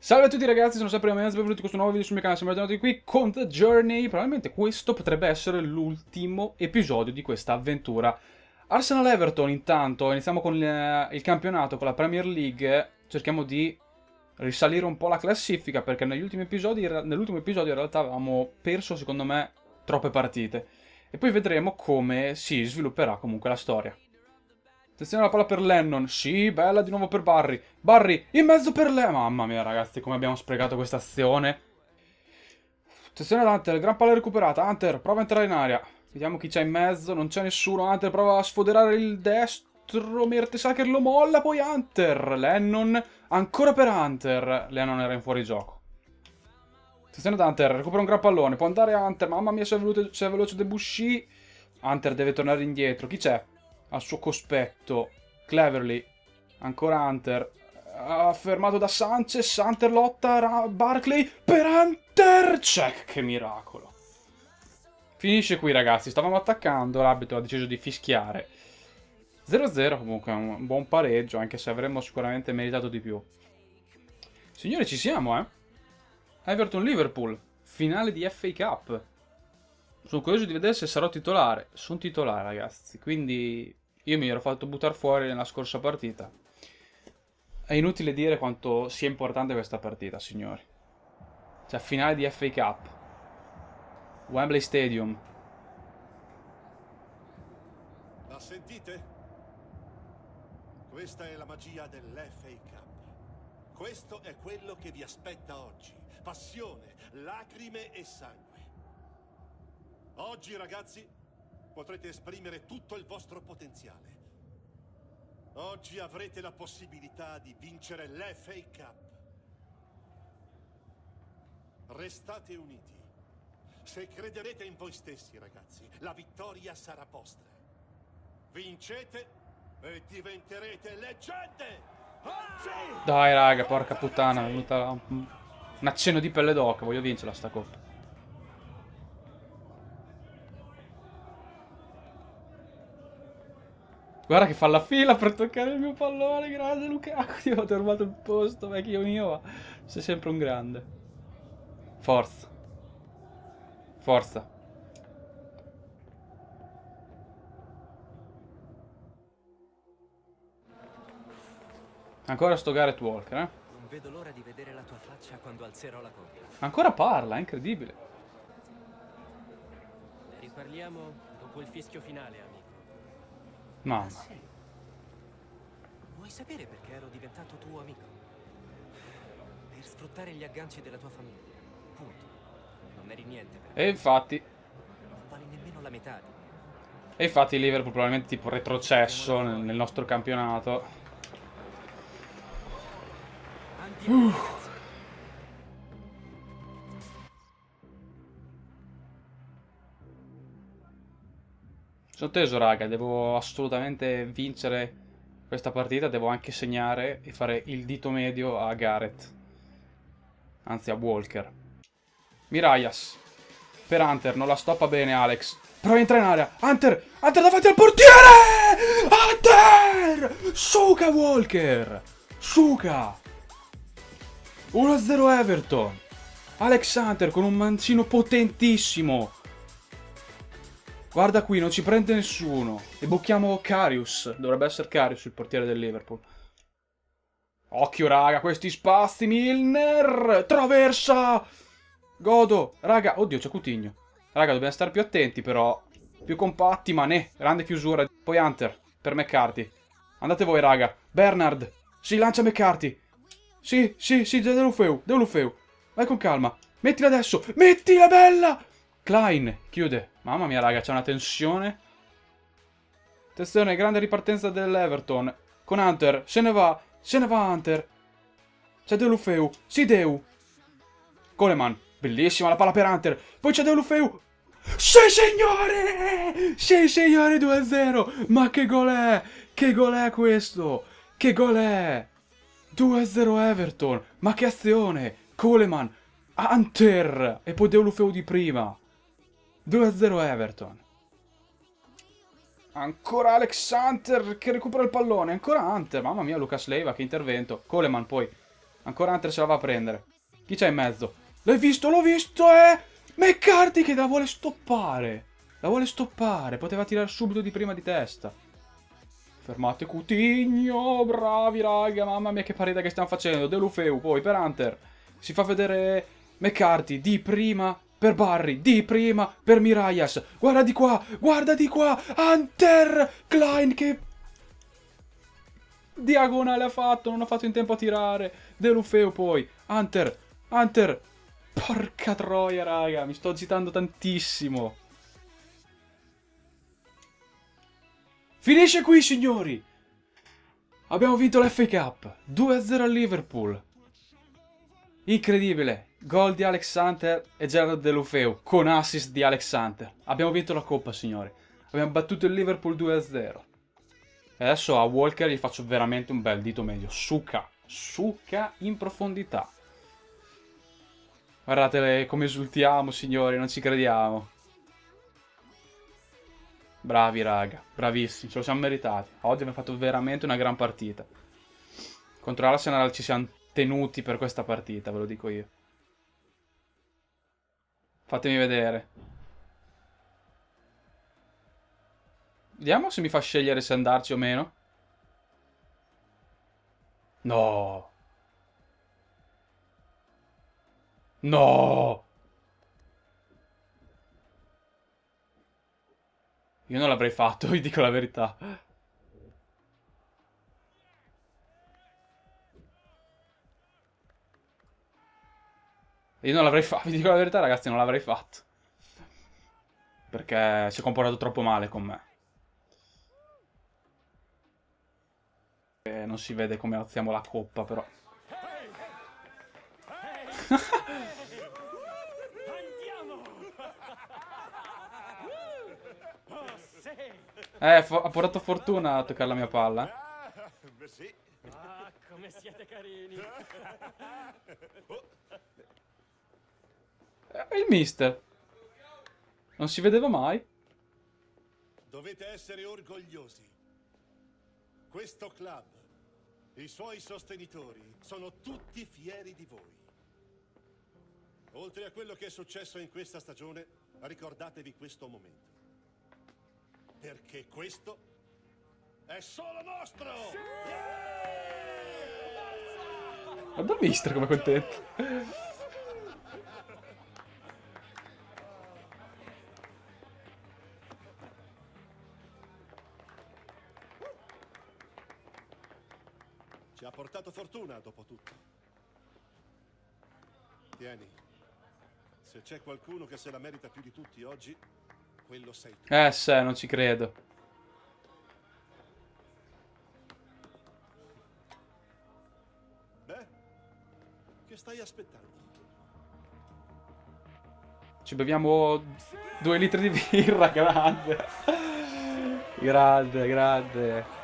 Salve a tutti ragazzi, sono sempre Amenaz, benvenuti in questo nuovo video sul mio canale, siamo tornati qui con The Journey. Probabilmente questo potrebbe essere l'ultimo episodio di questa avventura. Arsenal-Everton intanto, iniziamo con il, eh, il campionato, con la Premier League. Cerchiamo di risalire un po' la classifica perché negli ultimi episodi, nell'ultimo episodio in realtà avevamo perso secondo me troppe partite. E poi vedremo come si svilupperà comunque la storia. Attenzione alla palla per Lennon. Sì, bella di nuovo per Barry. Barry, in mezzo per lei. Mamma mia, ragazzi, come abbiamo sprecato questa azione. Attenzione ad Hunter, gran palla recuperata. Hunter, prova a entrare in aria. Vediamo chi c'è in mezzo. Non c'è nessuno. Hunter prova a sfoderare il destro. Mertesacker lo molla. Poi Hunter. Lennon. Ancora per Hunter. Lennon era in fuorigioco. Attenzione ad Hunter. Recupera un gran pallone. Può andare Hunter. Mamma mia, se è veloce, se veloce Debussy. Hunter deve tornare indietro. Chi c'è? Al suo cospetto. Cleverly, ancora Hunter. Affermato da Sanchez, Hunter lotta, Barclay per Hunter! Check, che miracolo. Finisce qui ragazzi, stavamo attaccando, l'arbitro ha deciso di fischiare. 0-0 comunque, un buon pareggio, anche se avremmo sicuramente meritato di più. Signori, ci siamo, eh? Everton-Liverpool, finale di FA Cup. Sono curioso di vedere se sarò titolare. Sono titolare, ragazzi. Quindi io mi ero fatto buttare fuori nella scorsa partita. È inutile dire quanto sia importante questa partita, signori. Cioè, finale di FA Cup. Wembley Stadium. La sentite? Questa è la magia dell'FA Cup. Questo è quello che vi aspetta oggi. Passione, lacrime e sangue. Oggi, ragazzi, potrete esprimere tutto il vostro potenziale. Oggi avrete la possibilità di vincere l'FA Cup. Restate uniti. Se crederete in voi stessi, ragazzi, la vittoria sarà vostra. Vincete e diventerete leggende! Oggi! Dai, raga, porca puttana, è venuta un accenno di pelle d'oca. Voglio vincerla sta coppa. Guarda che fa la fila per toccare il mio pallone, grande Lukaku, ti ho rubato il posto, vecchio mio, sei sempre un grande. Forza. Forza. Ancora sto Gareth Walker, eh? Non vedo l'ora di vedere la tua faccia quando alzerò la coppa. Ancora parla, è incredibile. Ne riparliamo dopo il fischio finale, amico. Mamma. Ah, sì. Vuoi sapere perché ero diventato tuo amico? Per sfruttare gli agganci della tua famiglia. Punto. Non eri niente per me. E infatti... Non vali nemmeno la metà di me. E infatti il Liverpool probabilmente tipo retrocesso nel, nel nostro campionato. Andiamo. ragazzi. Sono teso, raga, devo assolutamente vincere questa partita, devo anche segnare e fare il dito medio a Gareth. Anzi, a Walker. Miraias. Per Hunter, non la stoppa bene Alex. Però entra in area. Hunter! Hunter davanti al portiere! Hunter! Suca Walker! Suca! 1-0 Everton. Alex Hunter con un mancino potentissimo. Guarda qui, non ci prende nessuno. E bocchiamo Carius. Dovrebbe essere Carius il portiere del Liverpool. Occhio, raga, questi spazi. Milner! Traversa! Godo! Raga, oddio, c'è Coutinho. Raga, dobbiamo stare più attenti, però. Più compatti, ma ne. Grande chiusura. Poi Hunter, per McCarthy. Andate voi, raga. Bernard. Si lancia McCarthy. Sì, sì, sì, Deulofeu. Deulofeu. Vai con calma. Mettila adesso. Mettila, bella! Klein chiude. Mamma mia, raga, c'è una tensione. Attenzione, grande ripartenza dell'Everton. Con Hunter. Se ne va. Se ne va Hunter. C'è Deulofeu. Sì, Deu. Coleman. Bellissima la palla per Hunter. Poi c'è Deulofeu. Sì, signore! Sì, signore, 2-0. Ma che gol è? Che gol è questo? Che gol è? 2-0 Everton. Ma che azione! Coleman. Hunter. E poi Deulofeu di prima. 2-0 Everton. Ancora Alex Hunter che recupera il pallone. Ancora Hunter. Mamma mia, Lucas Leiva che intervento. Coleman poi. Ancora Hunter se la va a prendere. Chi c'è in mezzo? L'hai visto? L'ho visto, eh! McCarthy che la vuole stoppare. La vuole stoppare. Poteva tirare subito di prima di testa. Fermate Cutigno. Bravi, raga. Mamma mia che parete che stiamo facendo. Delufeu poi per Hunter. Si fa vedere McCarthy di prima per Barry, di prima per Miraias. Guarda di qua, guarda di qua. Hunter Klein che diagonale ha fatto, non ha fatto in tempo a tirare. Delufeu poi. Hunter, Hunter. Porca troia, raga, mi sto agitando tantissimo. Finisce qui, signori. Abbiamo vinto l'FA Cup. 2-0 a Liverpool. Incredibile. Gol di Alex Hunter e Gerard Delufeu con assist di Alex Hunter. Abbiamo vinto la coppa, signori. Abbiamo battuto il Liverpool 2-0. E adesso a Walker gli faccio veramente un bel dito medio. Suca. Suca in profondità. Guardate come esultiamo, signori, non ci crediamo. Bravi, raga. Bravissimi, ce lo siamo meritati. Oggi abbiamo fatto veramente una gran partita. Contro l'Arsenal ci siamo tenuti per questa partita, ve lo dico io. Fatemi vedere. Vediamo se mi fa scegliere se andarci o meno. No. No. Io non l'avrei fatto, vi dico la verità. Io non l'avrei fatto, vi dico la verità ragazzi, non l'avrei fatto. Perché si è comportato troppo male con me. E non si vede come alziamo la coppa però. eh, ha portato fortuna a toccare la mia palla. Ah, sì. Ah, come siete carini. È il mister. Non si vedeva mai. Dovete essere orgogliosi. Questo club, i suoi sostenitori, sono tutti fieri di voi. Oltre a quello che è successo in questa stagione, ricordatevi questo momento. Perché questo è solo nostro! Guarda il mister come contento. Ci ha portato fortuna, dopo tutto. Tieni. Se c'è qualcuno che se la merita più di tutti oggi, quello sei tu. Eh, se, non ci credo. Beh, che stai aspettando? Ci beviamo due litri di birra, grande. grande, grande.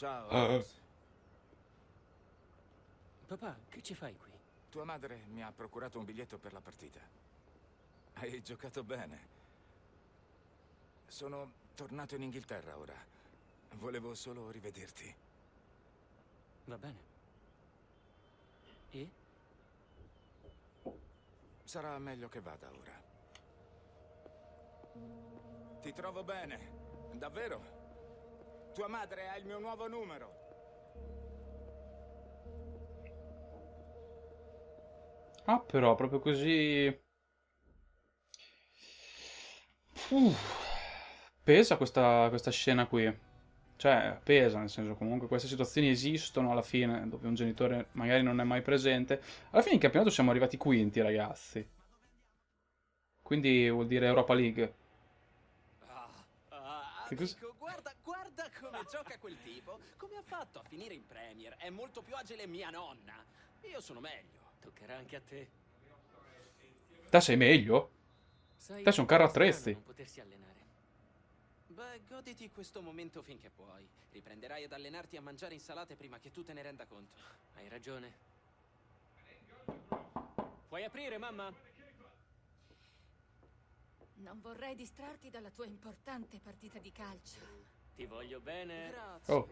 Ciao. Ah. Papà, che ci fai qui? Tua madre mi ha procurato un biglietto per la partita. Hai giocato bene. Sono tornato in Inghilterra ora. Volevo solo rivederti. Va bene. E? Sarà meglio che vada ora. Ti trovo bene. Davvero? Tua madre ha il mio nuovo numero. Ah, però, proprio così... Uff. Pesa questa, questa scena qui. Cioè, pesa, nel senso, comunque queste situazioni esistono alla fine, dove un genitore magari non è mai presente. Alla fine in campionato siamo arrivati quinti, ragazzi. Quindi vuol dire Europa League. Ah, Che cos- amico, guarda, come gioca quel tipo. Come ha fatto a finire in Premier? È molto più agile mia nonna. Io sono meglio. Toccherà anche a te. Te sei meglio? Sai, Te sei un carro attrezzi. Non potersi allenare. Beh, goditi questo momento finché puoi. Riprenderai ad allenarti a mangiare insalate prima che tu te ne renda conto. Hai ragione. Puoi aprire, mamma? Non vorrei distrarti dalla tua importante partita di calcio. Ti voglio bene. Grazie. Oh.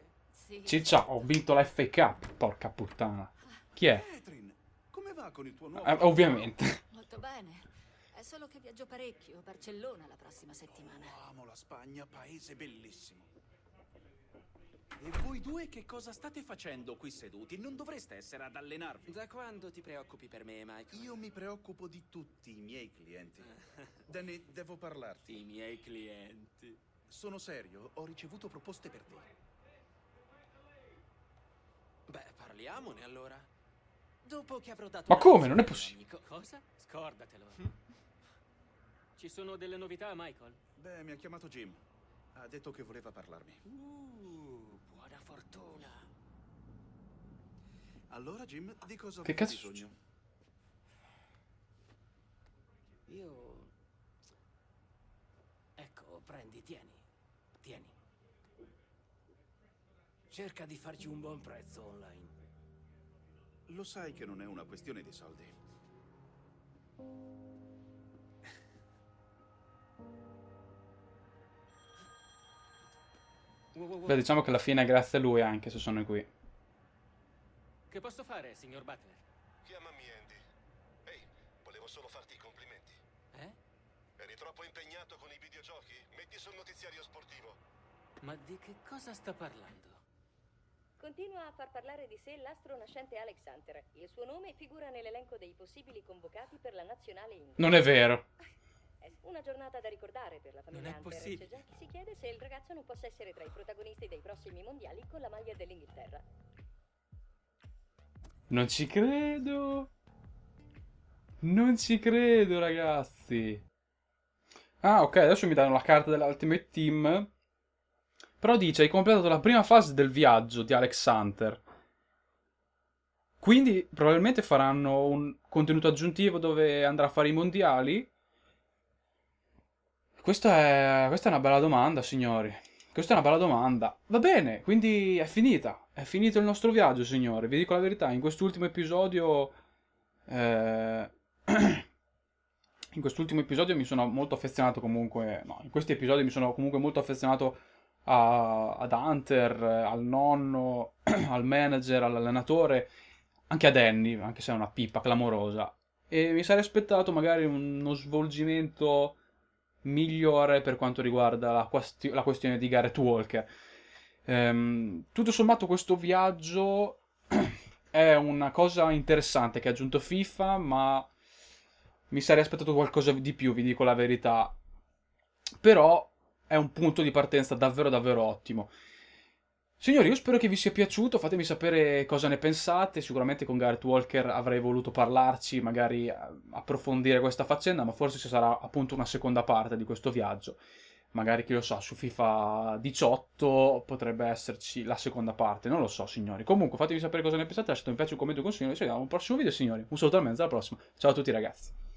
Ciccia, ho vinto la FA Cup, porca puttana. Chi è? Catherine, come va con il tuo nuovo... Eh, ovviamente. Molto bene. È solo che viaggio parecchio. Barcellona la prossima settimana. Amo la Spagna, paese bellissimo. E voi due che cosa state facendo qui seduti? Non dovreste essere ad allenarvi. Da quando ti preoccupi per me, Michael? Io mi preoccupo di tutti i miei clienti. Danny, devo parlarti. I miei clienti. Sono serio, ho ricevuto proposte per te. Beh, parliamone allora. Dopo che avrò dato Ma come? Non è possibile. amico- Cosa? Scordatelo. Ci sono delle novità, Michael? Beh, mi ha chiamato Jim. Ha detto che voleva parlarmi. Uh, buona fortuna. Allora, Jim, di cosa Che cazzo bisogno? Io... Ecco, prendi, tieni. Tieni. Cerca di farci un buon prezzo online. Lo sai che non è una questione di soldi. Beh, diciamo che alla fine è grazie a lui anche se sono qui. Che posso fare, signor Butler? Chiamami Andy. Ehi, volevo solo farti i complimenti. Eh? Eri troppo impegnato con i videogiochi? Metti sul notiziario sportivo. Ma di che cosa sta parlando? Continua a far parlare di sé l'astro nascente Alex Hunter. Il suo nome figura nell'elenco dei possibili convocati per la nazionale India. Non è vero. È una giornata da ricordare per la famiglia Non è Hunter. possibile. C'è già chi si chiede se il ragazzo non possa essere tra i protagonisti dei prossimi mondiali con la maglia dell'Inghilterra. Non ci credo. Non ci credo, ragazzi. Ah, ok, adesso mi danno la carta dell'Ultimate Team. Però dice, hai completato la prima fase del viaggio di Alex Hunter. Quindi probabilmente faranno un contenuto aggiuntivo dove andrà a fare i mondiali. Questa è, questa è una bella domanda, signori. Questa è una bella domanda. Va bene, quindi è finita. È finito il nostro viaggio, signori. Vi dico la verità, in quest'ultimo episodio... eh, in quest'ultimo episodio mi sono molto affezionato comunque... No, in questi episodi mi sono comunque molto affezionato a- ad Hunter, al nonno, al manager, all'allenatore, anche a Danny, anche se è una pippa clamorosa. E mi sarei aspettato magari uno svolgimento migliore per quanto riguarda la, questi- la questione di Garrett Walker. Ehm, tutto sommato questo viaggio è una cosa interessante che ha aggiunto FIFA, ma mi sarei aspettato qualcosa di più, vi dico la verità. Però è un punto di partenza davvero davvero ottimo. Signori, io spero che vi sia piaciuto, fatemi sapere cosa ne pensate, sicuramente con Garrett Walker avrei voluto parlarci, magari eh, approfondire questa faccenda, ma forse ci sarà appunto una seconda parte di questo viaggio. Magari, chi lo sa, su FIFA 18 potrebbe esserci la seconda parte, non lo so, signori. Comunque, fatemi sapere cosa ne pensate, lasciate un piace, un commento, un consiglio, ci vediamo al prossimo video, signori. Un saluto al mezzo, alla prossima. Ciao a tutti, ragazzi.